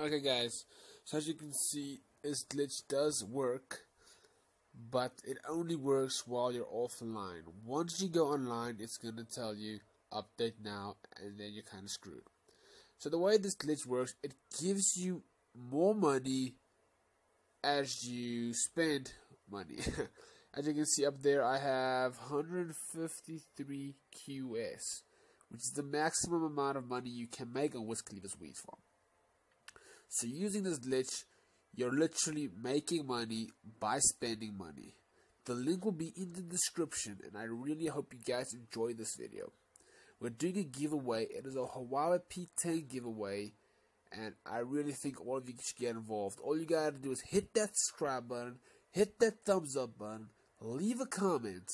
Okay, guys. So as you can see, this glitch does work, but it only works while you're offline. Once you go online, it's gonna tell you update now, and then you're kind of screwed. So the way this glitch works, it gives you more money as you spend money. as you can see up there, I have 153 QS, which is the maximum amount of money you can make on Wiz Khalifa's Weed Farm. So using this glitch, you're literally making money by spending money. The link will be in the description and I really hope you guys enjoy this video. We're doing a giveaway. It is a Huawei P10 giveaway and I really think all of you should get involved. All you gotta do is hit that subscribe button, hit that thumbs up button, leave a comment,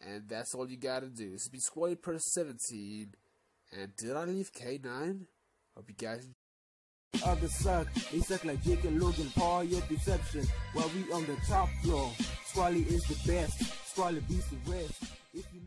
and that's all you gotta do. This has been Squally Per 17, and did I leave K9? Hope you guys Others suck, they suck like Jake and Logan Paul, your deception. While we on the top floor, Squally is the best, Squally beats the rest. If you